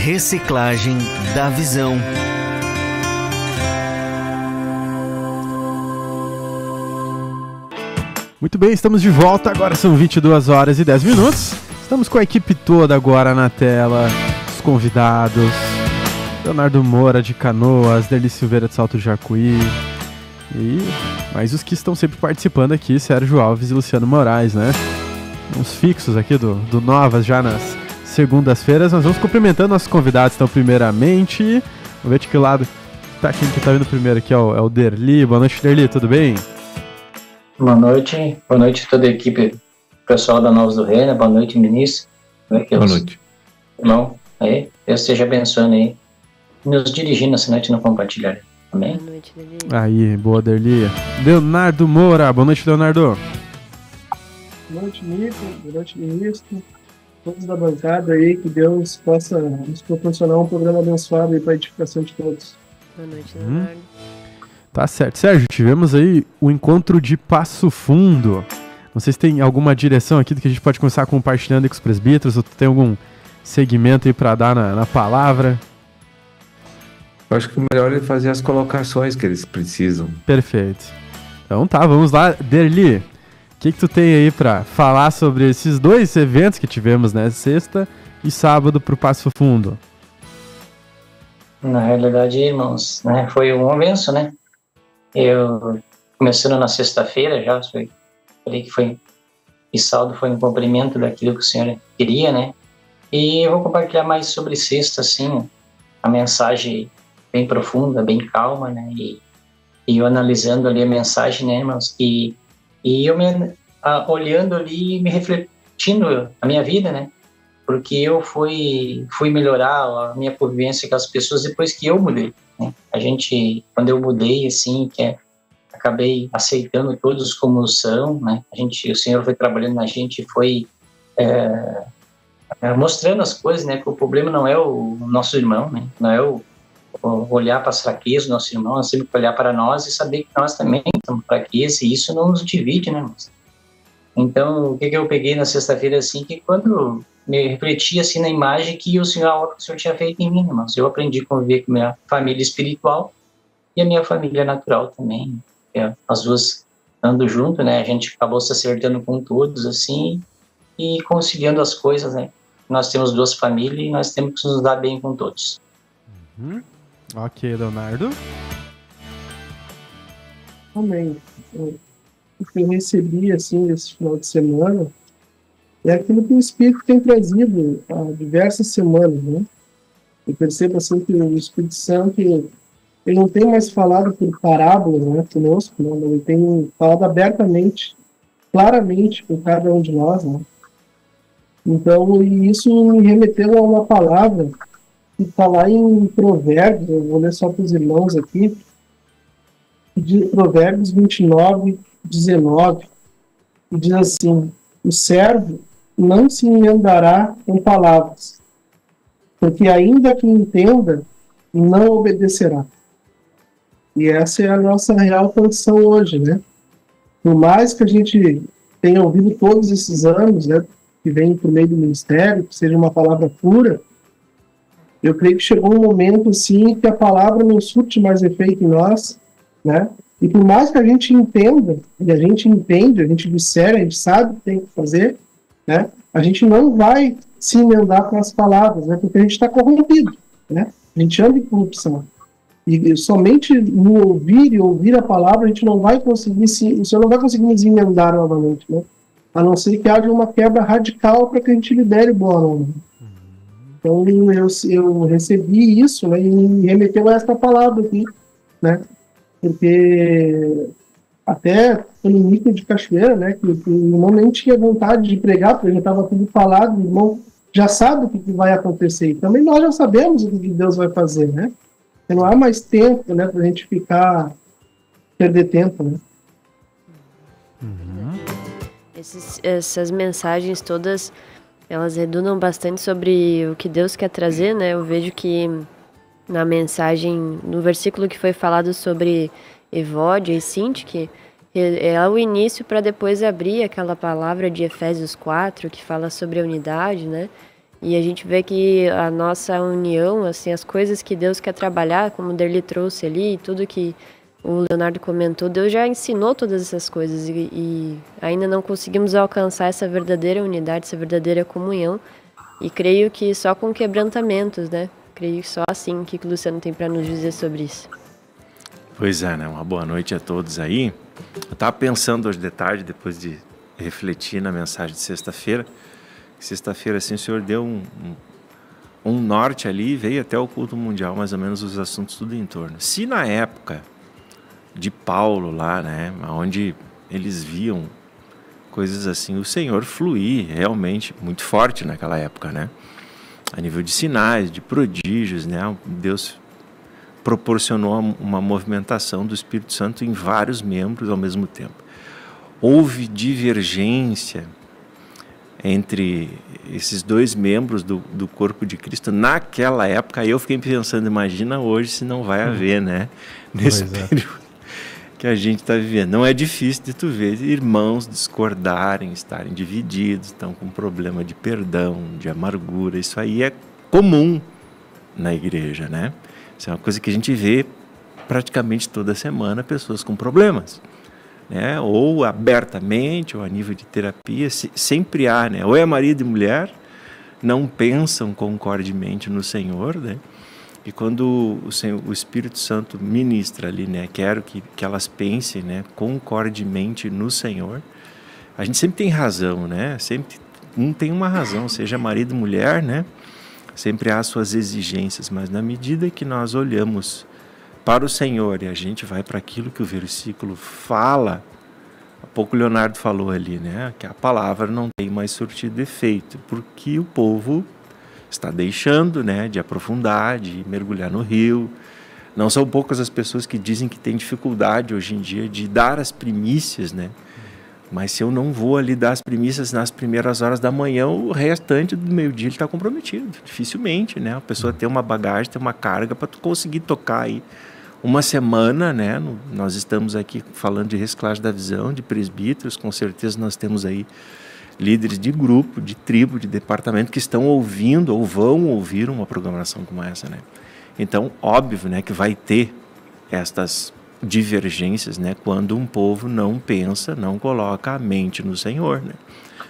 Reciclagem da visão. Muito bem, estamos de volta. Agora são 22 horas e 10 minutos. Estamos com a equipe toda agora na tela, os convidados. Leonardo Moura de Canoas, Deli Silveira de Salto Jacuí. E mais os que estão sempre participando aqui, Sérgio Alves e Luciano Moraes, né? Uns fixos aqui do, do Novas já nas segundas-feiras. Nós vamos cumprimentando nossos convidados, então, primeiramente. Vamos ver de que lado tá quem que tá vindo primeiro aqui, é o, é o Derli. Boa noite, Derli, tudo bem? Boa noite, boa noite a toda a equipe pessoal da Novos do Reino, boa noite, ministro. Boa noite. Irmão, aí, Deus esteja abençoando aí, nos dirigindo essa noite no compartilhar. Amém? Boa noite, Derli. Aí, boa, Derli. Leonardo Moura, boa noite, Leonardo. Boa noite, Nico, boa noite, ministro, todos da bancada aí, que Deus possa nos proporcionar um programa abençoado aí para a edificação de todos. Boa noite, hum. Leonardo. Hum. Tá certo. Sérgio, tivemos aí o encontro de Passo Fundo. Não sei se tem alguma direção aqui do que a gente pode começar compartilhando com os presbíteros, ou tem algum segmento aí para dar na, na, palavra. Eu acho que o melhor é fazer as colocações que eles precisam. Perfeito. Então tá, vamos lá. Derli, que, que tu tem aí para falar sobre esses dois eventos que tivemos, né? Sexta e sábado para o Passo Fundo. Na realidade, irmãos, né, foi um avanço, né? Eu, começando na sexta-feira já, foi, falei que foi, e saldo foi um cumprimento daquilo que o Senhor queria, né? E eu vou compartilhar mais sobre sexta, assim, a mensagem bem profunda, bem calma, né? E, e eu analisando ali a mensagem, né, irmãos? E, e eu me, a, olhando ali me refletindo a minha vida, né? Porque eu fui, fui melhorar a minha convivência com as pessoas depois que eu mudei. Né? A gente, quando eu mudei, assim, que é, acabei aceitando todos como são, né? A gente, o Senhor foi trabalhando na gente, foi é, mostrando as coisas, né? Que o problema não é o nosso irmão, né? Não é o olhar para as fraquezas do nosso irmão, que olhar para nós e saber que nós também somos fraquezas e isso não nos divide, né? Então, o que, que eu peguei na sexta-feira, assim, que quando me refleti, assim, na imagem que o Senhor, o Senhor tinha feito em mim, irmãos. Eu aprendi a conviver com minha família espiritual e a minha família natural também. É, as duas andando junto, né? A gente acabou se acertando com todos, assim, e conciliando as coisas, né? Nós temos duas famílias e nós temos que nos dar bem com todos. Uhum. Ok, Leonardo. Amém o que eu recebi assim esse final de semana é aquilo que o Espírito tem trazido há diversas semanas, né? Eu percebo assim que o Espírito Santo ele não tem mais falado por parábolas, né, conosco, né? ele tem falado abertamente, claramente com cada um de nós, né? Então, isso me remeteu a uma palavra que está lá em Provérbios, eu vou ler só para os irmãos aqui, de Provérbios 29, 19, e diz assim: O servo não se emendará em palavras, porque ainda que entenda, não obedecerá. E essa é a nossa real condição hoje, né? Por mais que a gente tenha ouvido todos esses anos, né, que vem por meio do ministério, que seja uma palavra pura, eu creio que chegou um momento, sim, que a palavra não surte mais efeito em nós, né? E por mais que a gente entenda, e a gente entende, a gente disser, a gente sabe o que tem que fazer, né? A gente não vai se emendar com as palavras, né? Porque a gente está corrompido, né? A gente anda em corrupção. E somente no ouvir e ouvir a palavra, a gente não vai conseguir se, o Senhor não vai conseguir nos emendar novamente, né? A não ser que haja uma quebra radical para que a gente libere o boa nome. Então eu, eu recebi isso, né? E me remeteu a esta palavra aqui, né? porque até pelo Nico de Cachoeira, né, que, que o irmão nem tinha vontade de pregar, porque já estava tudo falado, o irmão já sabe o que, que, vai acontecer. E também nós já sabemos o que, que Deus vai fazer, né? E não há mais tempo, né, para a gente ficar perder tempo, né? Uhum. Esses, essas mensagens todas, elas redundam bastante sobre o que Deus quer trazer, né? Eu vejo que na mensagem, no versículo que foi falado sobre Evódia e Sintique, é o início para depois abrir aquela palavra de Efésios 4, que fala sobre a unidade, né? E a gente vê que a nossa união, assim, as coisas que Deus quer trabalhar, como Derli trouxe ali, tudo que o Leonardo comentou, Deus já ensinou todas essas coisas e, e ainda não conseguimos alcançar essa verdadeira unidade, essa verdadeira comunhão. E creio que só com quebrantamentos, né? Creio só assim. Que o Luciano tem para nos dizer sobre isso? Pois é, né? Uma boa noite a todos aí. Eu estava pensando hoje de tarde, depois de refletir na mensagem de sexta-feira. Sexta-feira, assim, o senhor deu um, um, um norte ali, veio até o culto mundial, mais ou menos os assuntos tudo em torno. Se na época de Paulo lá, né, onde eles viam coisas assim, o Senhor fluir realmente muito forte naquela época, né? A nível de sinais, de prodígios, né? Deus proporcionou uma movimentação do Espírito Santo em vários membros ao mesmo tempo. Houve divergência entre esses dois membros do, do corpo de Cristo naquela época. Aí eu fiquei pensando, imagina hoje se não vai haver, né? Nesse pois é. período. É que a gente está vivendo. Não é difícil de tu ver irmãos discordarem, estarem divididos, estão com problema de perdão, de amargura. Isso aí é comum na igreja, né? Isso é uma coisa que a gente vê praticamente toda semana pessoas com problemas, né? Ou abertamente, ou a nível de terapia, sempre há, né? Ou é marido e mulher, não pensam concordemente no Senhor, né? E quando o, Senhor, o Espírito Santo ministra ali, né, quero que, que elas pensem, né, concordemente no Senhor. A gente sempre tem razão, né? Sempre um tem uma razão, seja marido, mulher, né? Sempre há suas exigências, mas na medida que nós olhamos para o Senhor e a gente vai para aquilo que o versículo fala, há pouco o Leonardo falou ali, né? Que a palavra não tem mais surtido efeito, porque o povo está deixando né, de aprofundar, de mergulhar no rio. Não são poucas as pessoas que dizem que têm dificuldade hoje em dia de dar as primícias, né? Mas se eu não vou ali dar as primícias nas primeiras horas da manhã, o restante do meio-dia ele está comprometido. Dificilmente, né? A pessoa tem uma bagagem, tem uma carga para conseguir tocar aí uma semana, né? Nós estamos aqui falando de reciclagem da visão, de presbíteros, com certeza nós temos aí líderes de grupo, de tribo, de departamento que estão ouvindo ou vão ouvir uma programação como essa, né? Então, óbvio, né, que vai ter estas divergências, né, quando um povo não pensa, não coloca a mente no Senhor, né?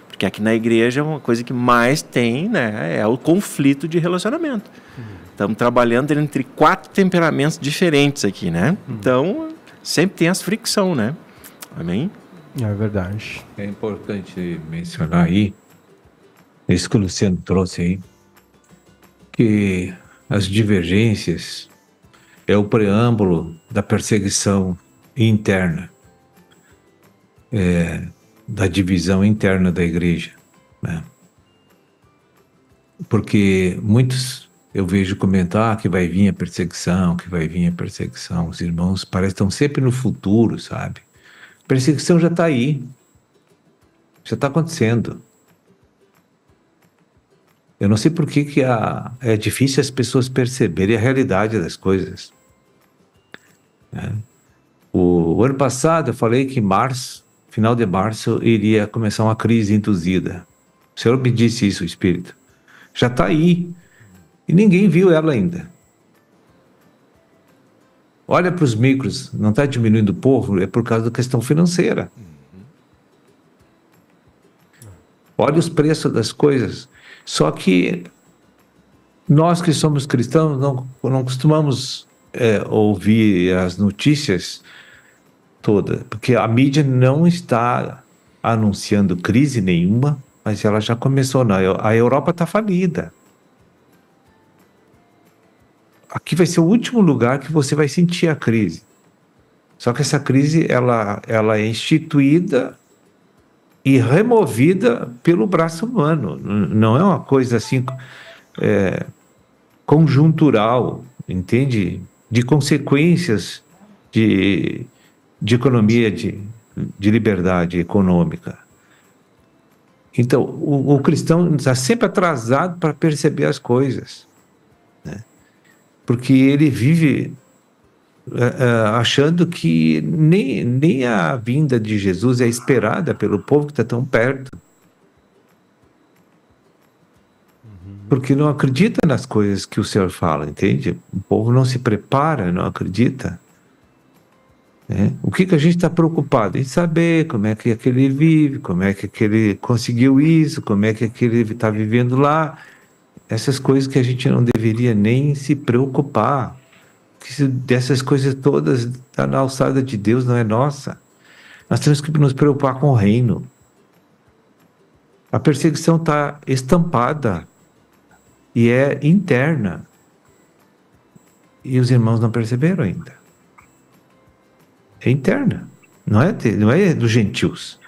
Porque aqui na igreja uma coisa que mais tem, né, é o conflito de relacionamento. Uhum. Estamos trabalhando entre quatro temperamentos diferentes aqui, né? Uhum. Então, sempre tem as fricção, né? Amém? É verdade. É importante mencionar aí, isso que o Luciano trouxe aí, que as divergências é o preâmbulo da perseguição interna, é, da divisão interna da igreja. Né? Porque muitos eu vejo comentar que vai vir a perseguição, que vai vir a perseguição. Os irmãos parecem estão sempre no futuro, sabe? Perseguição já está aí. Já está acontecendo. Eu não sei por que, que a, é difícil as pessoas perceberem a realidade das coisas. É. O, o, ano passado eu falei que em março, final de março, iria começar uma crise induzida. O Senhor me disse isso, o Espírito. Já está aí. E ninguém viu ela ainda. Olha para os micros, não está diminuindo o povo, é por causa da questão financeira. Olha os preços das coisas. Só que nós que somos cristãos não, não costumamos é, ouvir as notícias todas, porque a mídia não está anunciando crise nenhuma, mas ela já começou. Na, a Europa está falida aqui vai ser o último lugar que você vai sentir a crise. Só que essa crise ela, ela é instituída e removida pelo braço humano. Não é uma coisa assim é, conjuntural, entende? De consequências de, de economia, de, de liberdade econômica. Então, o, o cristão está sempre atrasado para perceber as coisas porque ele vive uh, achando que nem, nem a vinda de Jesus é esperada pelo povo que está tão perto. Porque não acredita nas coisas que o Senhor fala, entende? O povo não se prepara, não acredita. Né? O que, que a gente está preocupado? Em saber como é que aquele vive, como é que aquele conseguiu isso, como é que aquele está vivendo lá. Essas coisas que a gente não deveria nem se preocupar. Que dessas coisas todas está na alçada de Deus, não é nossa. Nós temos que nos preocupar com o reino. A perseguição está estampada e é interna. E os irmãos não perceberam ainda. É interna, não é, não é dos gentios.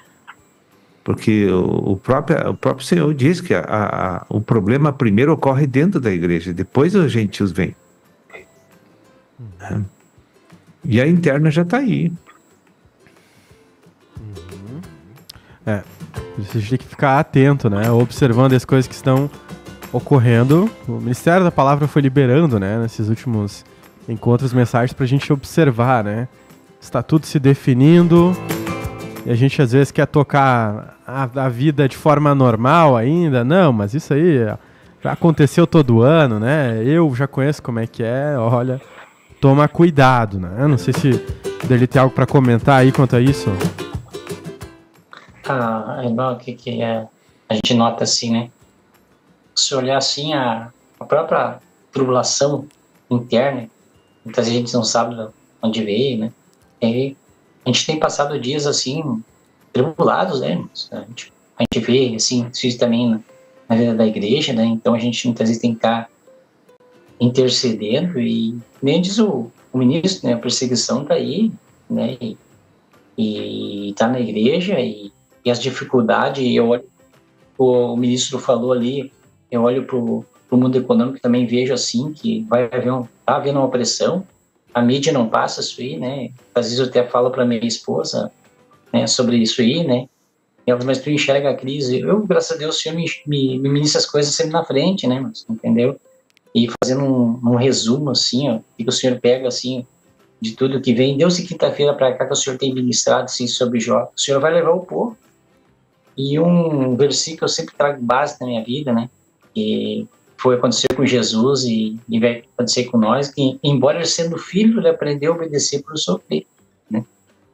Porque o, o, próprio, o próprio Senhor diz que a, a, o problema primeiro ocorre dentro da igreja, depois os gentios vêm. Uhum. E a interna já está aí. Uhum. É, a gente tem que ficar atento, né? Observando as coisas que estão ocorrendo. O Ministério da Palavra foi liberando, né? Nesses últimos encontros, mensagens para a gente observar, né? Está tudo se definindo. E a gente às vezes quer tocar a, a vida de forma normal ainda. Não, mas isso aí já aconteceu todo ano, né? Eu já conheço como é que é. Olha, toma cuidado, né? Eu não sei se dele tem algo para comentar aí quanto a isso. Ah, irmão, o que, que é, a gente nota assim, né? Se olhar assim, a, a própria tribulação interna, muitas vezes a gente não sabe de onde veio, né? E a gente tem passado dias assim, tribulados, né? A gente, a gente vê, assim, isso também na, na vida da igreja, né? Então a gente muitas vezes tem que estar intercedendo e nem diz o, o ministro, né? A perseguição tá aí, né? E, e tá na igreja e e as dificuldades, eu olho, o ministro falou ali, eu olho para o mundo econômico também vejo assim, que vai haver um, tá havendo uma pressão, a mídia não passa isso aí, né, às vezes eu até falo para minha esposa, né, sobre isso aí, né, e ela mas tu enxerga a crise, eu, graças a Deus, o Senhor me, me, me ministra as coisas sempre na frente, né, mas, entendeu? E fazendo um, um resumo, assim, ó, que o Senhor pega, assim, de tudo que vem, Deus e quinta-feira para cá que o Senhor tem ministrado, assim, sobre Jó, o Senhor vai levar o povo, e um versículo que eu sempre trago base na minha vida, né? Que foi acontecer com Jesus e, e vai acontecer com nós, que embora ele sendo filho, ele aprendeu a obedecer por sofrer, né?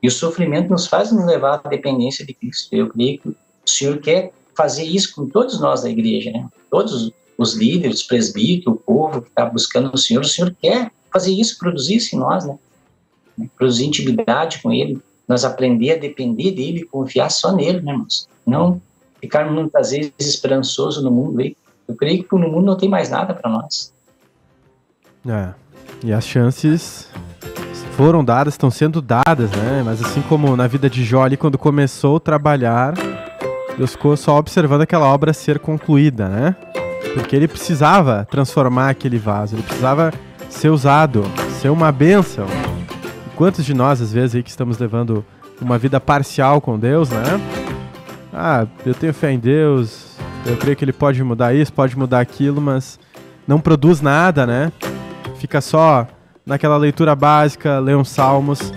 E o sofrimento nos faz nos levar à dependência de Cristo. Eu creio que o Senhor quer fazer isso com todos nós da igreja, né? Todos os líderes, os presbíteros, o povo que está buscando o Senhor, o Senhor quer fazer isso, produzir isso em nós, né? Produzir intimidade com Ele, nós aprender a depender dele, confiar só nele, né, irmãos? Não ficar muitas vezes esperançoso no mundo aí. Eu creio que no mundo não tem mais nada para nós. É. E as chances foram dadas, estão sendo dadas, né? Mas assim como na vida de Jó ali, quando começou a trabalhar, Deus ficou só observando aquela obra ser concluída, né? Porque ele precisava transformar aquele vaso, ele precisava ser usado, ser uma bênção. Quantos de nós, às vezes, aí que estamos levando uma vida parcial com Deus, né? Ah, eu tenho fé em Deus, eu creio que Ele pode mudar isso, pode mudar aquilo, mas não produz nada, né? Fica só naquela leitura básica, lê uns salmos.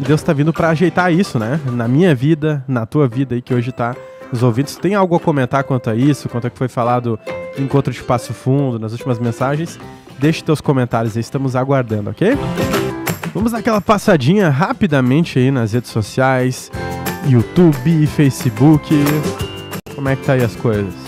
E Deus está vindo para ajeitar isso, né? Na minha vida, na tua vida aí que hoje está nos ouvidos. Tem algo a comentar quanto a isso, quanto a que foi falado no encontro de Passo Fundo, nas últimas mensagens? Deixe teus comentários aí, estamos aguardando, ok? Vamos dar aquela passadinha rapidamente aí nas redes sociais, YouTube, Facebook. Como é que tá aí as coisas?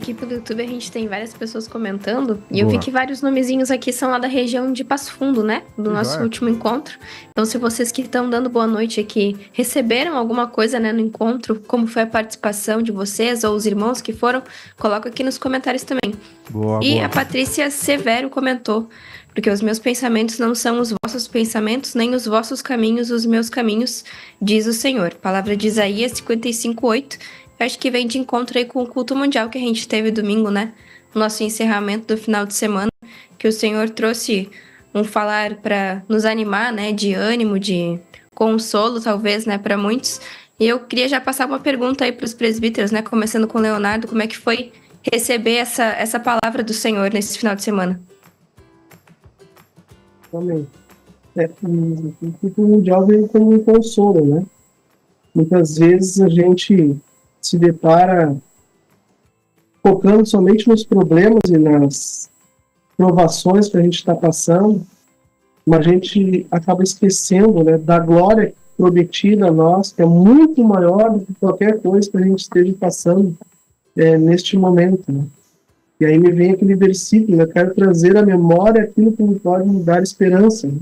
Aqui pelo YouTube a gente tem várias pessoas comentando. E Boa. eu vi que vários nomezinhos aqui são lá da região de Passo Fundo, né? Do nosso último encontro. Então, se vocês que estão dando boa noite aqui receberam alguma coisa, né, no encontro, como foi a participação de vocês ou os irmãos que foram, coloca aqui nos comentários também. Boa, e boa. a Patrícia Severo comentou porque os meus pensamentos não são os vossos pensamentos, nem os vossos caminhos os meus caminhos, diz o Senhor. Palavra de Isaías 55:8. Acho que vem de encontro aí com o culto mundial que a gente teve domingo, né? Nosso encerramento do final de semana, que o Senhor trouxe um falar para nos animar, né, de ânimo, de consolo, talvez, né, para muitos. E eu queria já passar uma pergunta aí para os presbíteros, né, começando com o Leonardo, como é que foi receber essa, essa palavra do Senhor nesse final de semana? Também. É, o culto mundial vem como um consolo, né? Muitas vezes a gente se depara focando somente nos problemas e nas provações que a gente está passando, mas a gente acaba esquecendo né, da glória prometida a nós, que é muito maior do que qualquer coisa que a gente esteja passando é, neste momento. Né? E aí me vem aquele versículo, né? quero trazer à memória aquilo que me pode dar esperança. Né?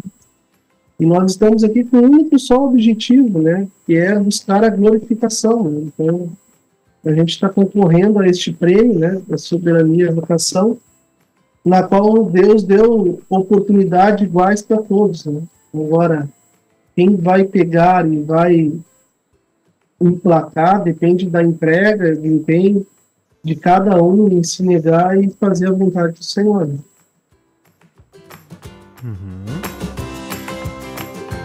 E nós estamos aqui com um único só objetivo, né? que é buscar a glorificação. Né? Então, a gente está concorrendo a este prêmio, né? da soberania e vocação, na qual Deus deu oportunidade iguais para todos. Né? Agora, quem vai pegar e vai emplacar depende da entrega, do empenho de cada um em se negar e fazer a vontade do Senhor. Uhum.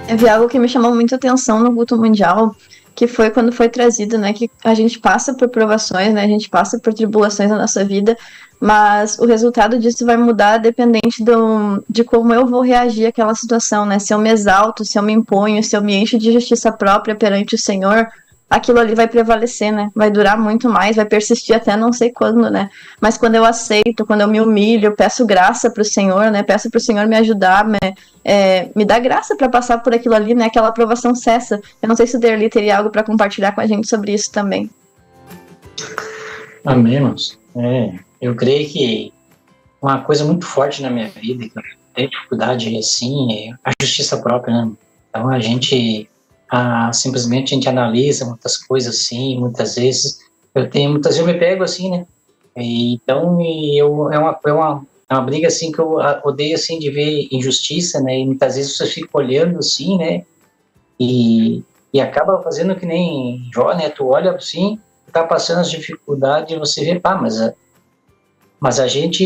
Eu vi algo que me chamou muita atenção no culto mundial, que foi quando foi trazido, né, que a gente passa por provações, né, a gente passa por tribulações na nossa vida, mas o resultado disso vai mudar dependente do, de como eu vou reagir àquela situação, né, se eu me exalto, se eu me imponho, se eu me encho de justiça própria perante o Senhor, aquilo ali vai prevalecer, né? Vai durar muito mais, vai persistir até não sei quando, né? Mas quando eu aceito, quando eu me humilho, peço graça para o Senhor, né? Peço para o Senhor me ajudar, me, é, me dá graça para passar por aquilo ali, né? Aquela aprovação cessa. Eu não sei se o Derli teria algo para compartilhar com a gente sobre isso também. Amém, irmãos. É, eu creio que uma coisa muito forte na minha vida, que eu tenho dificuldade assim, é a justiça própria, né? Então a gente ah, simplesmente a gente analisa muitas coisas assim, muitas vezes eu tenho, muitas vezes eu me pego assim, né? E, então eu, é, uma, é, uma, é uma briga assim que eu odeio assim de ver injustiça, né? E muitas vezes você fica olhando assim, né? E, e acaba fazendo que nem Jó, né? Tu olha assim, tá passando as dificuldades e você vê, pá, mas mas a gente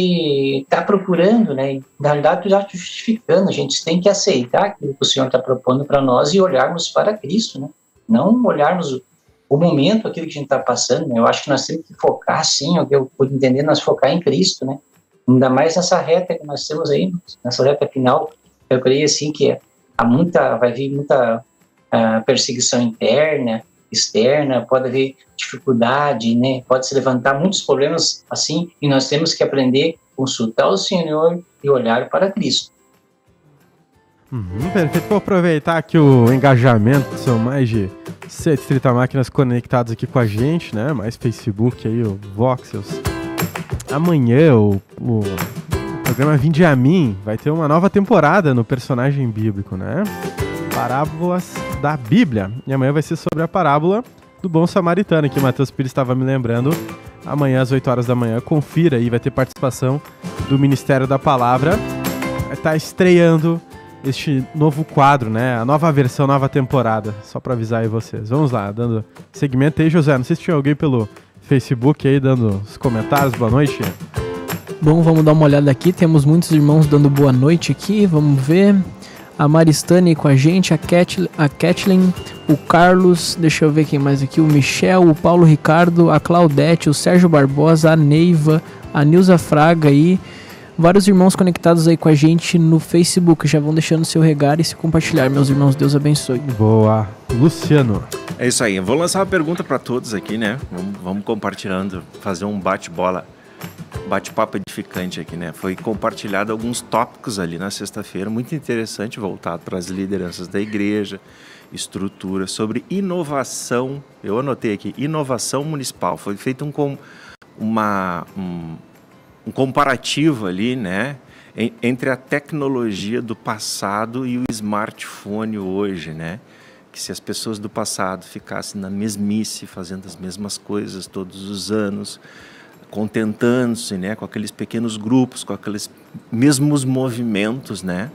está procurando, né? Na realidade, já justificando, a gente tem que aceitar aquilo que o Senhor está propondo para nós e olharmos para Cristo, né? Não olharmos o momento, aquilo que a gente está passando, né? Eu acho que nós temos que focar, sim, o que eu pude entender, nós focar em Cristo, né? Ainda mais nessa reta que nós temos aí, nessa reta final, eu creio, assim, que há muita, vai vir muita uh, perseguição interna, externa, pode haver dificuldade, né? Pode se levantar muitos problemas assim, e nós temos que aprender a consultar o Senhor e olhar para Cristo. Uhum, perfeito. Vou aproveitar aqui o engajamento, são mais de 130 máquinas conectadas aqui com a gente, né? Mais Facebook aí, o Voxels. Amanhã o, o programa Vinde a Mim vai ter uma nova temporada no personagem bíblico, né? Parábolas da Bíblia. E amanhã vai ser sobre a parábola do bom samaritano, que o Matheus Pires estava me lembrando. Amanhã às 8 horas da manhã, confira aí, vai ter participação do Ministério da Palavra. Vai estar tá estreando este novo quadro, né? A nova versão, nova temporada. Só para avisar aí vocês. Vamos lá, dando segmento aí, José. Não sei se tinha alguém pelo Facebook aí dando os comentários. Boa noite. Bom, vamos dar uma olhada aqui. Temos muitos irmãos dando boa noite aqui. Vamos ver a Maristane com a gente, a, Cat, a Kathleen, o Carlos, deixa eu ver quem mais aqui, o Michel, o Paulo Ricardo, a Claudete, o Sérgio Barbosa, a Neiva, a Nilza Fraga aí. Vários irmãos conectados aí com a gente no Facebook. Já vão deixando seu regar e se compartilhar, meus irmãos. Deus abençoe. Boa. Luciano. É isso aí. vou lançar uma pergunta para todos aqui, né? Vamos, vamos compartilhando, fazer um bate-bola bate-papo edificante aqui, né? Foi compartilhado alguns tópicos ali na sexta-feira, muito interessante, voltado para as lideranças da igreja, estrutura, sobre inovação. Eu anotei aqui, inovação municipal. Foi feito um, com, uma, um, um comparativo ali, né? entre a tecnologia do passado e o smartphone hoje, né? Que se as pessoas do passado ficassem na mesmice, fazendo as mesmas coisas todos os anos, contentando-se né, com aqueles pequenos grupos, com aqueles mesmos movimentos, né?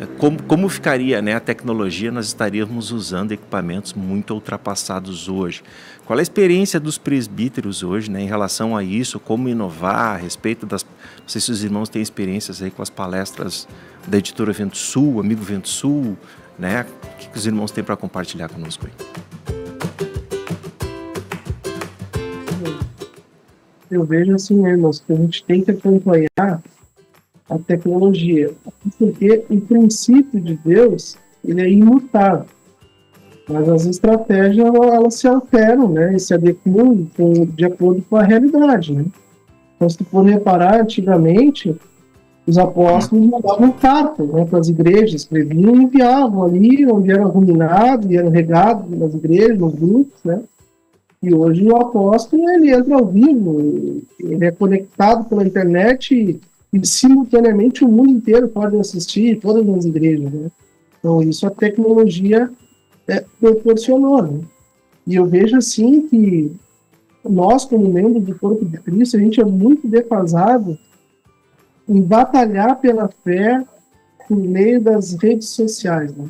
É, como, como ficaria né, a tecnologia? Nós estaríamos usando equipamentos muito ultrapassados hoje. Qual é a experiência dos presbíteros hoje né, em relação a isso? Como inovar a respeito das. Não sei se os irmãos têm experiências aí com as palestras da editora Vento Sul, Amigo Vento Sul, né? O que, que os irmãos têm para compartilhar conosco aí? Eu vejo assim, né, irmãos, que a gente tem que acompanhar a tecnologia, porque o princípio de Deus ele é imutável, mas as estratégias elas se alteram, né, e se adequam de acordo com a realidade, né. Então, se tu for reparar, antigamente, os apóstolos mandavam cartas né, para as igrejas, escreviam e enviavam ali, onde eram ruminados e eram regados nas igrejas, nos grupos, né? E hoje o apóstolo, ele entra ao vivo, ele é conectado pela internet e, e simultaneamente o mundo inteiro pode assistir, todas as igrejas, né? Então, isso a tecnologia é, proporcionou, né? E eu vejo, assim, que nós, como membros do corpo de Cristo, a gente é muito defasado em batalhar pela fé por meio das redes sociais. Né?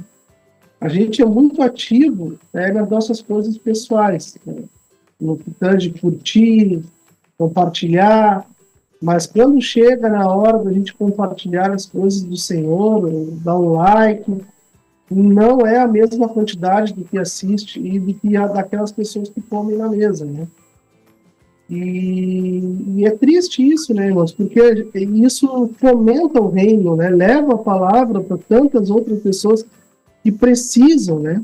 A gente é muito ativo né, nas nossas coisas pessoais, né? No que tange curtir, compartilhar, mas quando chega na hora da gente compartilhar as coisas do Senhor, dar um like, não é a mesma quantidade do que assiste e do que a daquelas pessoas que comem na mesa, né? E, e, é triste isso, né, irmãos? Porque isso fomenta o reino, né? Leva a palavra para tantas outras pessoas que precisam, né?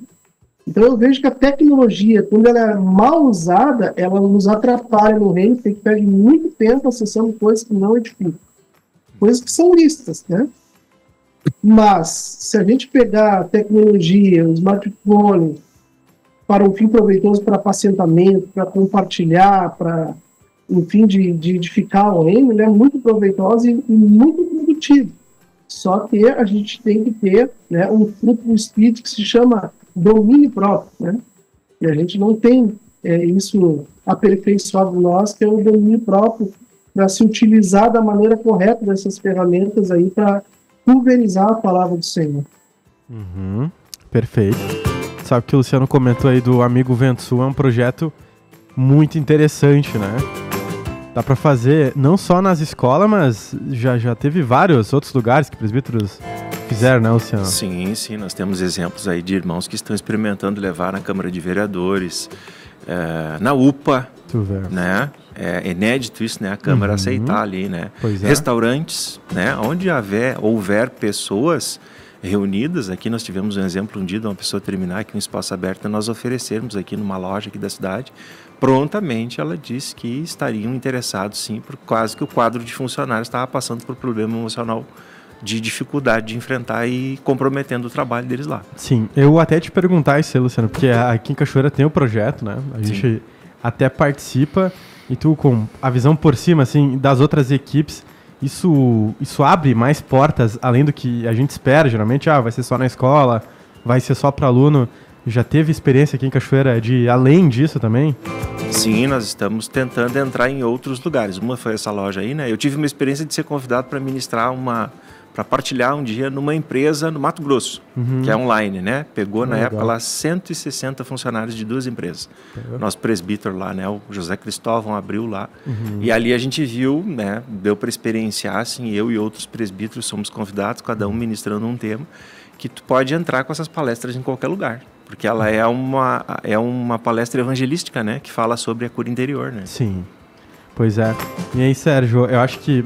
Então eu vejo que a tecnologia, quando ela é mal usada, ela nos atrapalha no reino, tem que perder muito tempo acessando coisas que não edificam. Coisas que são listas, né? Mas, se a gente pegar a tecnologia, o smartphone, para um fim proveitoso para apacentamento, para compartilhar, para, enfim, de, de edificar o reino, ele é muito proveitoso e, e muito produtivo. Só que a gente tem que ter né, um fruto do Espírito que se chama domínio próprio, né? E a gente não tem é, isso aperfeiçoado nós, que é o domínio próprio para se utilizar da maneira correta dessas ferramentas aí para pulverizar a palavra do Senhor. Uhum, perfeito. Sabe que o Luciano comentou aí do Amigo Vento Sul, é um projeto muito interessante, né? Dá para fazer não só nas escolas, mas já, já teve vários outros lugares que presbíteros fizeram, né, Luciano? Sim, sim. Nós temos exemplos aí de irmãos que estão experimentando levar na Câmara de Vereadores, é, na UPA, né? É inédito isso, né? A Câmara uhum. aceitar ali, né? É. Restaurantes, né? Onde haver, houver pessoas reunidas, aqui nós tivemos um exemplo um dia de uma pessoa terminar aqui um espaço aberto, nós oferecermos aqui numa loja aqui da cidade, prontamente ela disse que estariam interessados sim, por quase que o quadro de funcionários estava passando por problema emocional de dificuldade de enfrentar e comprometendo o trabalho deles lá. Sim, eu até te perguntar isso, Luciano, porque aqui em Cachoeira tem o um projeto, né? A gente sim. até participa e tu com a visão por cima assim das outras equipes, isso isso abre mais portas além do que a gente espera, geralmente, ah, vai ser só na escola, vai ser só para aluno. Já teve experiência aqui em Cachoeira de além disso também? Sim, nós estamos tentando entrar em outros lugares. Uma foi essa loja aí, né? Eu tive uma experiência de ser convidado para ministrar uma para partilhar um dia numa empresa no Mato Grosso, uhum. que é online, né? Pegou na época lá 160 funcionários de duas empresas. Uhum. Nosso presbítero lá, né? O José Cristóvão abriu lá. Uhum. E ali a gente viu, né? Deu para experienciar, assim, eu e outros presbíteros somos convidados, cada um ministrando um tema, que tu pode entrar com essas palestras em qualquer lugar. Porque ela é uma, é uma palestra evangelística, né? Que fala sobre a cura interior, né? Sim. Pois é. E aí, Sérgio, eu acho que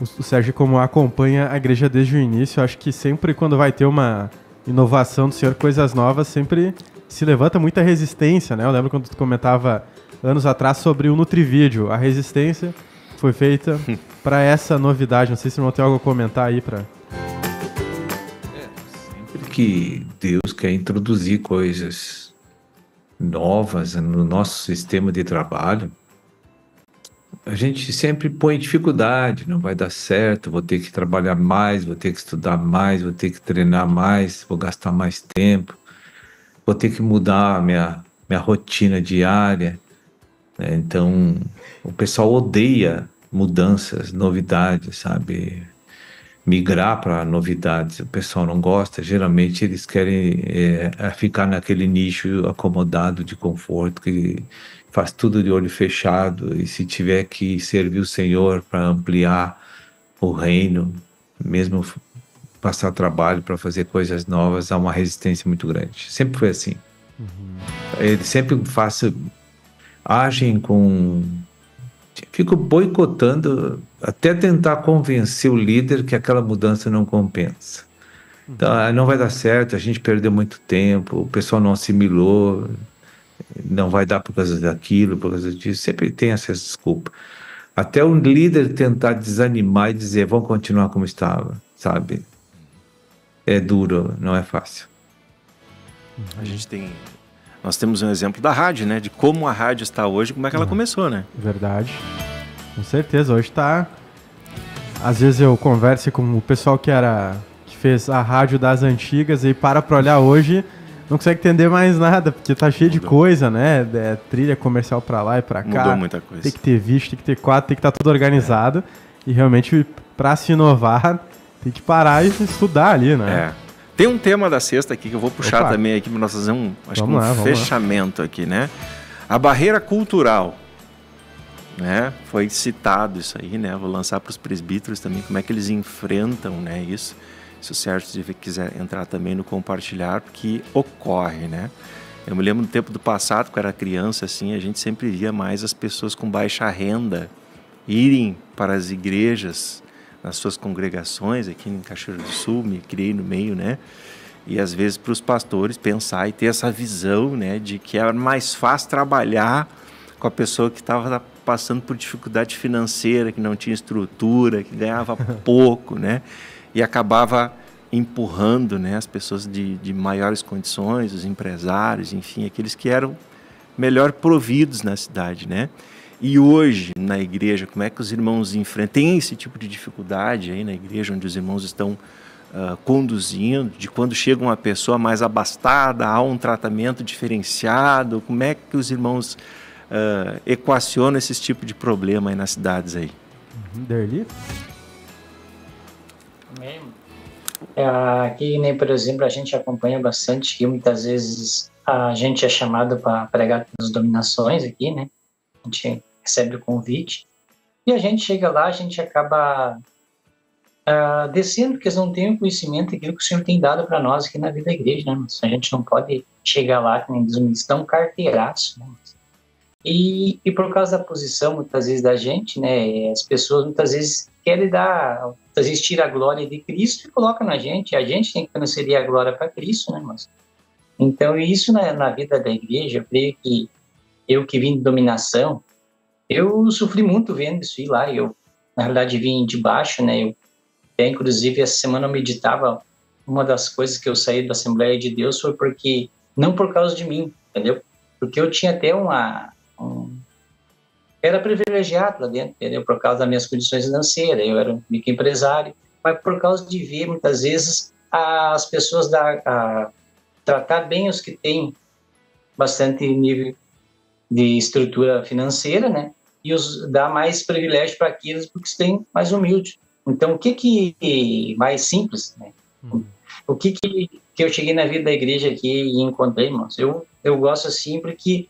o, Sérgio, como acompanha a igreja desde o início, acho que sempre quando vai ter uma inovação do Senhor, coisas novas, sempre se levanta muita resistência, né? Eu lembro quando tu comentava anos atrás sobre o Nutrivídeo. A resistência foi feita para essa novidade. Não sei se não tem algo a comentar aí para que Deus quer introduzir coisas novas no nosso sistema de trabalho, a gente sempre põe dificuldade, não vai dar certo, vou ter que trabalhar mais, vou ter que estudar mais, vou ter que treinar mais, vou gastar mais tempo, vou ter que mudar a minha, minha rotina diária. Né? Então, o pessoal odeia mudanças, novidades, sabe? Migrar para novidades, o pessoal não gosta. Geralmente, eles querem é, ficar naquele nicho acomodado de conforto que faz tudo de olho fechado e se tiver que servir o Senhor para ampliar o reino, mesmo passar trabalho para fazer coisas novas, há uma resistência muito grande. Sempre foi assim. Uhum. Eles sempre fazem, agem com. Fico boicotando até tentar convencer o líder que aquela mudança não compensa. Então, uhum. não vai dar certo, a gente perdeu muito tempo, o pessoal não assimilou, não vai dar por causa daquilo, por causa disso, sempre tem essa desculpa. até o líder tentar desanimar e dizer vamos continuar como estava, sabe? É duro, não é fácil. A gente tem nós temos um exemplo da rádio, né? De como a rádio está hoje, como é que ela uhum. começou, né? Verdade. Com certeza, hoje está. Às vezes eu converso com o pessoal que era que fez a rádio das antigas e para para olhar hoje não consegue entender mais nada, porque tá cheio Mudou. de coisa, né? É, trilha comercial para lá e para cá. Mudou muita coisa. Tem que ter visto, tem que ter quadro, tem que estar tá tudo organizado. É. E realmente, para se inovar, tem que parar e estudar ali, né? É. Tem um tema da sexta aqui que eu vou puxar Opa. também aqui para nós fazer um, acho vamos que um lá, fechamento aqui, né? A barreira cultural, né? Foi citado isso aí, né? Vou lançar para os presbíteros também como é que eles enfrentam, né? Isso. Se o Sérgio quiser entrar também no compartilhar, porque ocorre, né? Eu me lembro no tempo do passado, quando eu era criança, assim, a gente sempre via mais as pessoas com baixa renda irem para as igrejas nas suas congregações, aqui em Cachoeira do Sul, me criei no meio, né? E às vezes para os pastores pensar e ter essa visão, né, de que era mais fácil trabalhar com a pessoa que estava passando por dificuldade financeira, que não tinha estrutura, que ganhava pouco, né? E acabava empurrando, né, as pessoas de, de maiores condições, os empresários, enfim, aqueles que eram melhor providos na cidade, né? E hoje, na igreja, como é que os irmãos enfrentam? Tem esse tipo de dificuldade aí na igreja, onde os irmãos estão uh, conduzindo, de quando chega uma pessoa mais abastada, há um tratamento diferenciado? Como é que os irmãos uh, equacionam esse tipo de problema aí nas cidades aí? Uhum. Derli? É, aqui, né, por exemplo, a gente acompanha bastante que muitas vezes a gente é chamado para pregar as dominações aqui, né? A gente recebe o convite. E a gente chega lá, a gente acaba uh, descendo, porque eles não têm o conhecimento daquilo que o Senhor tem dado para nós aqui na vida da igreja, né? A gente não pode chegar lá, que nem eles estão carteiraços, né? E, e por causa da posição, muitas vezes, da gente, né? As pessoas muitas vezes querem dar, muitas vezes tira a glória de Cristo e coloca na gente. A gente tem que transferir a glória para Cristo, né, mas Então, isso na, na vida da igreja, eu creio que eu que vim de dominação, eu sofri muito vendo isso ir lá. Eu, na realidade, vim de baixo, né? Eu, até, inclusive, essa semana eu meditava. Uma das coisas que eu saí da Assembleia de Deus foi porque, não por causa de mim, entendeu? Porque eu tinha até uma. Um, era privilegiado lá dentro, entendeu? Por causa das minhas condições financeiras. Eu era um microempresário, mas por causa de ver, muitas vezes, as pessoas da, a, tratar bem os que têm bastante nível de estrutura financeira, né? e os dá mais privilégio para aqueles porque têm mais humilde. Então, o que que mais simples, né? Uhum. O que, que que eu cheguei na vida da igreja aqui e encontrei, irmãos? Eu eu gosto assim porque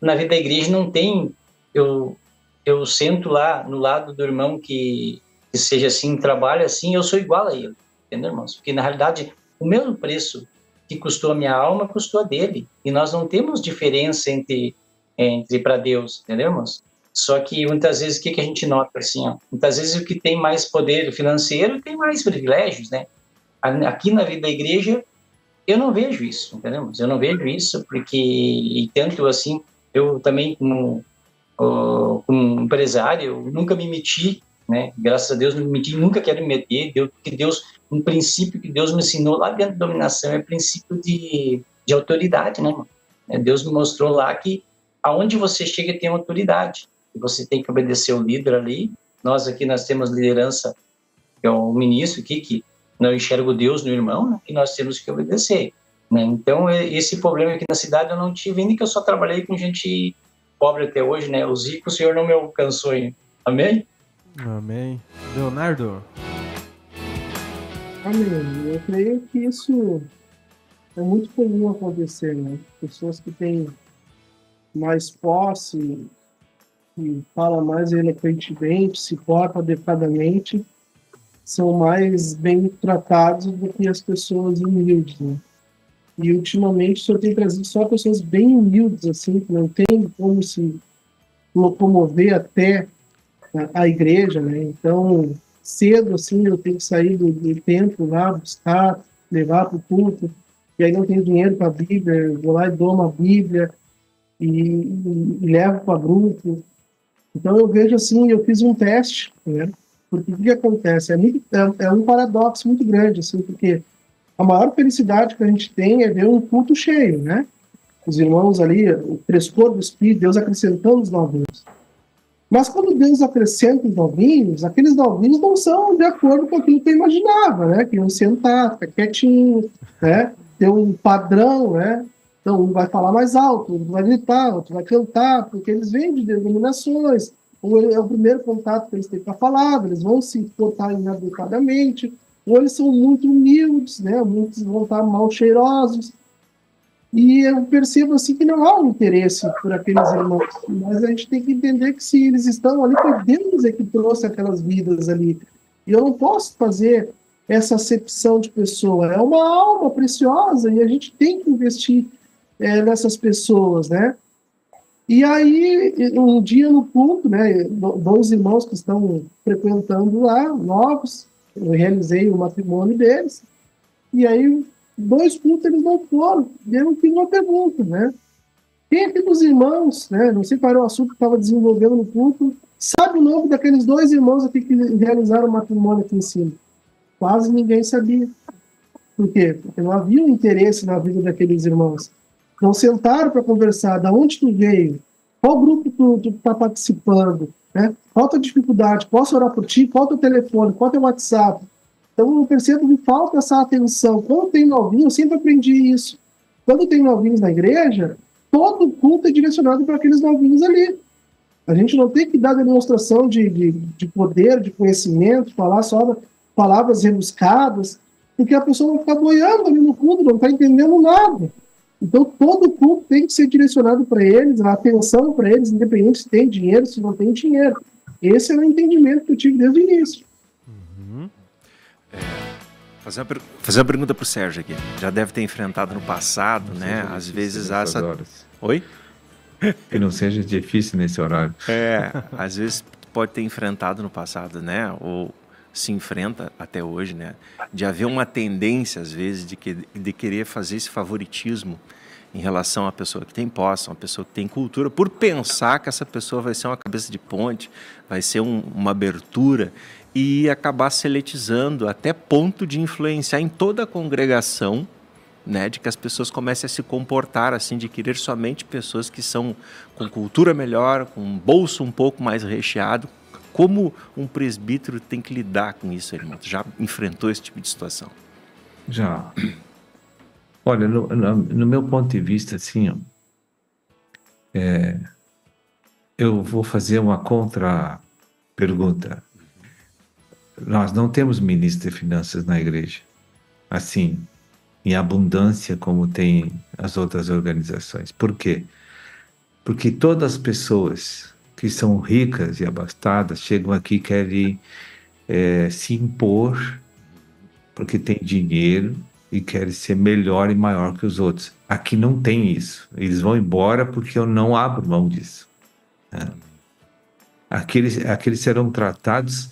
na vida da igreja não tem eu eu sento lá no lado do irmão que, que seja assim, trabalha assim, eu sou igual a ele, entendeu, irmãos? Porque na realidade o mesmo preço que custou a minha alma custou a dele e nós não temos diferença entre entre para Deus, entendeu, irmãos? Só que muitas vezes o que, que a gente nota assim, ó, muitas vezes o que tem mais poder financeiro tem mais privilégios, né? Aqui na vida da igreja eu não vejo isso, entendeu? Eu não vejo isso porque e tanto assim eu também como, como empresário nunca me meti, né? Graças a Deus não me meti, nunca quero me meter. Deus, que Deus um princípio que Deus me ensinou lá dentro da dominação é princípio de, de autoridade, né? É, Deus me mostrou lá que aonde você chega tem autoridade você tem que obedecer o líder ali. Nós aqui nós temos liderança, que é o ministro aqui, que não enxerga Deus no irmão, né? e nós temos que obedecer. Né? Então, esse problema aqui na cidade eu não tive, ainda que eu só trabalhei com gente pobre até hoje, né? Os ricos o Senhor não me alcançou ainda. Amém? Amém. Leonardo? Amém. Eu creio que isso é muito comum acontecer, né? Pessoas que têm mais posse, que fala mais eloquentemente, se porta adequadamente, são mais bem tratados do que as pessoas humildes. Né? E ultimamente o senhor tem trazido só pessoas bem humildes, assim, que não tem como se locomover até a, a igreja, né? Então, cedo, assim, eu tenho que sair do, do templo lá, buscar, levar para o culto, e aí não tenho dinheiro para a Bíblia, vou lá e dou uma Bíblia, e, e, e levo para grupo, Então eu vejo assim, eu fiz um teste, né? Porque o que acontece? É, muito, é, é, um paradoxo muito grande, assim, porque a maior felicidade que a gente tem é ver um culto cheio, né? Os irmãos ali, o frescor do Espírito, Deus acrescentando os novinhos. Mas quando Deus acrescenta os novinhos, aqueles novinhos não são de acordo com aquilo que eu imaginava, né? Que iam sentar, ficar quietinho, né? Ter um padrão, né? Então, um vai falar mais alto, um vai gritar, outro vai cantar, porque eles vêm de denominações, ou é o primeiro contato que eles têm com a palavra, eles vão se portar inadequadamente, ou eles são muito humildes, né? Muitos vão estar mal cheirosos. E eu percebo assim que não há um interesse por aqueles irmãos, mas a gente tem que entender que se eles estão ali, foi Deus é que trouxe aquelas vidas ali. E eu não posso fazer essa acepção de pessoa. É uma alma preciosa e a gente tem que investir é, nessas pessoas, né? E aí, um dia no culto, né, dois irmãos que estão frequentando lá, novos, eu realizei o matrimônio deles, e aí dois cultos eles não foram, e eu fiz uma pergunta, né? Quem aqui dos irmãos, né, não sei qual era o assunto que estava desenvolvendo no culto, sabe o nome daqueles dois irmãos aqui que realizaram o matrimônio aqui em cima? Quase ninguém sabia. Por quê? Porque não havia um interesse na vida daqueles irmãos. Não sentaram para conversar, da onde tu veio, qual grupo tu está participando, né? qual a tua dificuldade, posso orar por ti, qual o telefone, qual o WhatsApp. Então eu percebo que falta essa atenção. Quando tem novinho, eu sempre aprendi isso. Quando tem novinhos na igreja, todo culto é direcionado para aqueles novinhos ali. A gente não tem que dar demonstração de, de, de poder, de conhecimento, falar só palavras rebuscadas, porque a pessoa vai ficar boiando ali no culto, não está entendendo nada. Então, todo o culto tem que ser direcionado para eles, a atenção para eles, independente se tem dinheiro, se não tem dinheiro. Esse é o entendimento que eu tive desde o início. Uhum. É, fazer, uma, fazer uma pergunta para o Sérgio aqui. Já deve ter enfrentado no passado, não né? Às vezes há essa. Horas. Oi? Que não seja difícil nesse horário. É, às vezes pode ter enfrentado no passado, né? Ou se enfrenta até hoje, né? De haver uma tendência, às vezes, de, que, de querer fazer esse favoritismo em relação à pessoa que tem posse, uma pessoa que tem cultura, por pensar que essa pessoa vai ser uma cabeça de ponte, vai ser um, uma abertura e acabar seletizando até ponto de influenciar em toda a congregação, né, de que as pessoas comecem a se comportar assim, de querer somente pessoas que são com cultura melhor, com um bolso um pouco mais recheado, como um presbítero tem que lidar com isso, irmão? Já enfrentou esse tipo de situação? Já. Olha, no, no, no meu ponto de vista, assim, é, eu vou fazer uma contra-pergunta. Nós não temos ministro de finanças na igreja, assim, em abundância como tem as outras organizações. Por quê? Porque todas as pessoas que são ricas e abastadas chegam aqui e querem é, se impor porque tem dinheiro e querem ser melhor e maior que os outros. Aqui não tem isso. Eles vão embora porque eu não abro mão disso. Né? Aqueles, serão tratados.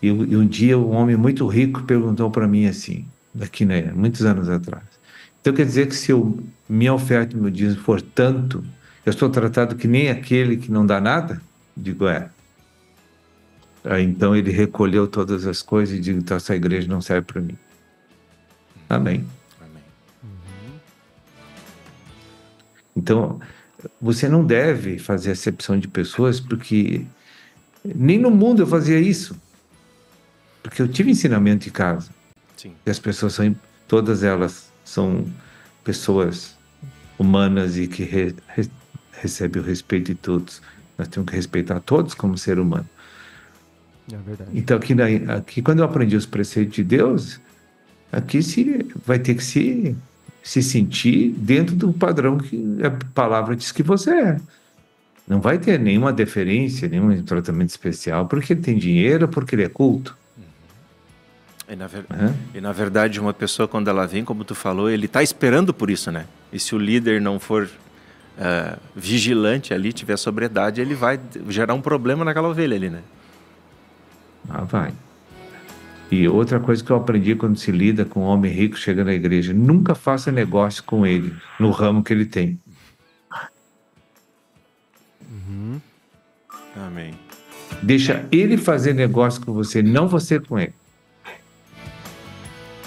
E, e, um dia um homem muito rico perguntou para mim assim, daqui né, muitos anos atrás. Então quer dizer que se eu, minha oferta e meu dízimo for tanto, eu estou tratado que nem aquele que não dá nada? Digo, é. Aí, então ele recolheu todas as coisas e digo, então essa igreja não serve para mim. Amém. Amém. Uhum. Então, você não deve fazer acepção de pessoas, porque nem no mundo eu fazia isso. Porque eu tive ensinamento em casa. Sim. Que as pessoas são, todas elas são pessoas humanas e que re, re, recebem o respeito de todos. Nós temos que respeitar todos como ser humano. É verdade. Então, aqui, aqui quando eu aprendi os preceitos de Deus, aqui se vai ter que se, se sentir dentro do padrão que a palavra diz que você é. Não vai ter nenhuma deferência, nenhum tratamento especial porque ele tem dinheiro, porque ele é culto. E na, ver... e na, verdade, uma pessoa, quando ela vem, como tu falou, ele está esperando por isso, né? E se o líder não for uh, vigilante ali, tiver sobriedade, ele vai gerar um problema naquela ovelha ali, né? Ah, vai. E outra coisa que eu aprendi quando se lida com um homem rico chega na igreja, nunca faça negócio com ele no ramo que ele tem. Uhum. Amém. Deixa ele fazer negócio com você, não você com ele.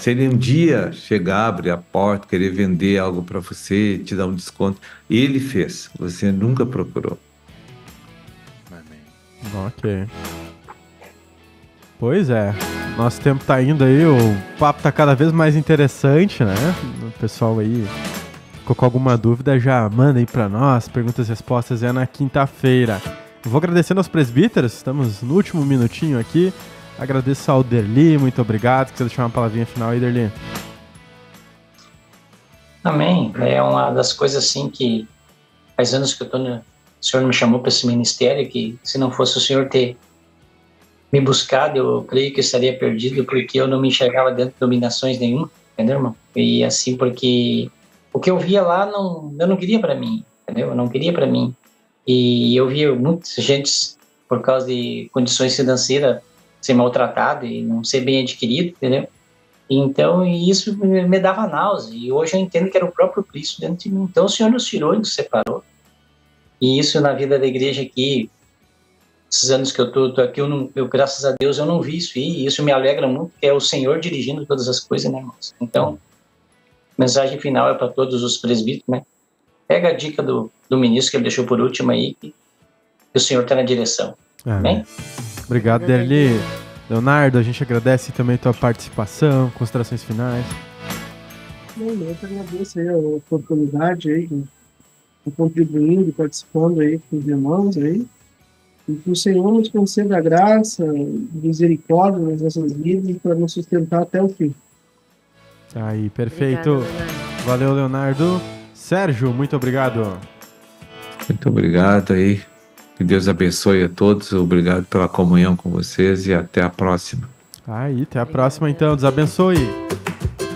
Se ele um dia chegar, abrir a porta, querer vender algo para você, te dar um desconto, ele fez. Você nunca procurou. Ok. Pois é. Nosso tempo tá indo aí, o papo tá cada vez mais interessante, né? O pessoal aí ficou com alguma dúvida, já manda aí pra nós. Perguntas e respostas é na quinta-feira. Vou agradecendo aos presbíteros, estamos no último minutinho aqui. Agradeço ao Derli, muito obrigado. Quiser deixar uma palavrinha final aí, Derli? Amém. É uma das coisas assim que faz anos que eu tô no... o Senhor me chamou para esse ministério que se não fosse o Senhor ter me buscado, eu creio que estaria perdido porque eu não me enxergava dentro de dominações nenhuma, entendeu, irmão? E assim porque o que eu via lá não eu não queria para mim, entendeu? Eu não queria para mim. E eu via muitas gente por causa de condições financeiras ser maltratado e não ser bem adquirido, entendeu? Então, isso me dava náusea. E hoje eu entendo que era o próprio Cristo dentro de mim. Então, o Senhor nos tirou e nos separou. E isso na vida da igreja aqui, esses anos que eu tô, tô aqui, eu, não, eu, graças a Deus, eu não vi isso. E isso me alegra muito, que é o Senhor dirigindo todas as coisas, né, irmãos? Então, mensagem final é para todos os presbíteros, né? Pega a dica do, do ministro que ele deixou por último aí, que o Senhor está na direção. Amém? Obrigado, Derli. Leonardo, a gente agradece também a tua participação, considerações finais. Bom, eu que agradeço aí a oportunidade aí, contribuindo, participando aí com os irmãos aí. E que o Senhor nos conceda graça, misericórdia nas nossas vidas para nos sustentar até o fim. Aí, perfeito. Obrigado, Valeu, Leonardo. Sérgio, muito obrigado. Muito obrigado aí. Que Deus abençoe a todos. Obrigado pela comunhão com vocês e até a próxima. Aí, até a próxima então. Deus abençoe.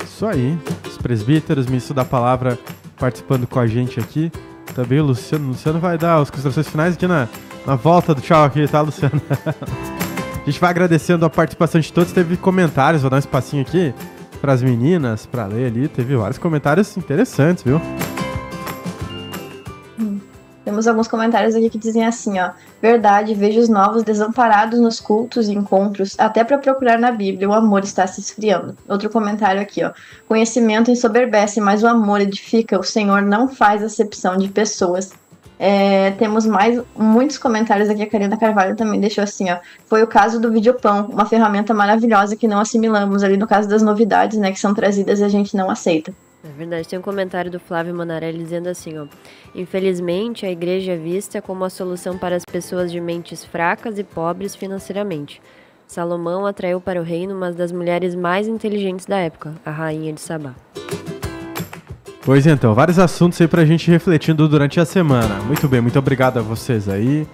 Isso aí. Os presbíteros, ministro da palavra, participando com a gente aqui. Também o Luciano. O Luciano vai dar as considerações finais aqui na, na volta do tchau aqui, tá, Luciano? a gente vai agradecendo a participação de todos. Teve comentários, vou dar um espacinho aqui para as meninas, para ler ali. Teve vários comentários interessantes, viu? Temos alguns comentários aqui que dizem assim, ó. Verdade, vejo os novos desamparados nos cultos e encontros, até para procurar na Bíblia, o amor está se esfriando. Outro comentário aqui, ó. Conhecimento ensoberbece, mas o amor edifica. O Senhor não faz acepção de pessoas. É, temos mais muitos comentários aqui. A Karina Carvalho também deixou assim, ó. Foi o caso do Videopão, uma ferramenta maravilhosa que não assimilamos ali no caso das novidades, né, que são trazidas e a gente não aceita. É verdade, tem um comentário do Flávio Manarelli dizendo assim, ó. Infelizmente, a igreja é vista como a solução para as pessoas de mentes fracas e pobres financeiramente. Salomão atraiu para o reino uma das mulheres mais inteligentes da época, a rainha de Sabá. Pois então, vários assuntos aí pra gente refletindo durante a semana. Muito bem, muito obrigado a vocês aí.